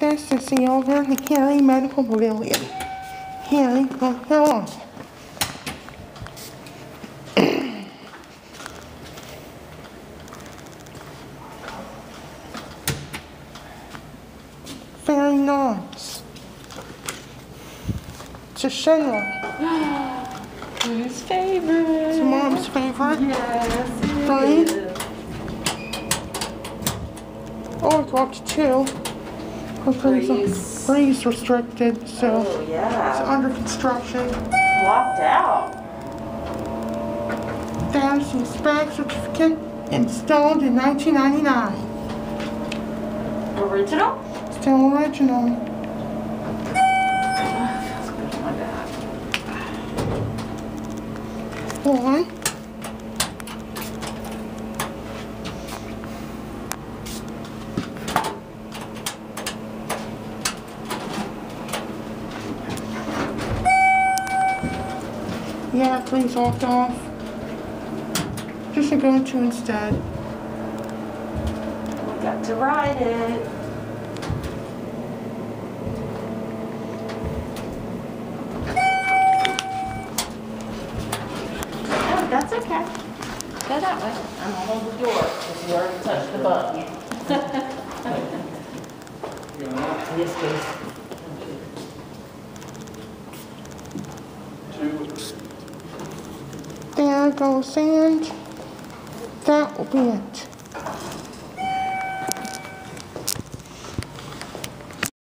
This is the over the Cary Medical Pavilion. Cary, well, hello. Very nice. It's a Schindler. Whose favorite? It's mom's favorite. Yes, it Three. Oh, it's up to two. It's breeze restricted, so Oh, it's under construction. Locked out. There's the spec certificate installed in 1999. Original? Still original. Ah, feels good on my back. Why? Yeah, please locked off. Just to go to instead. We got to ride it. Oh, that's okay. Go that way. I'm gonna hold the door because you already touched the button. Yes, please. Goes sand. That will be it.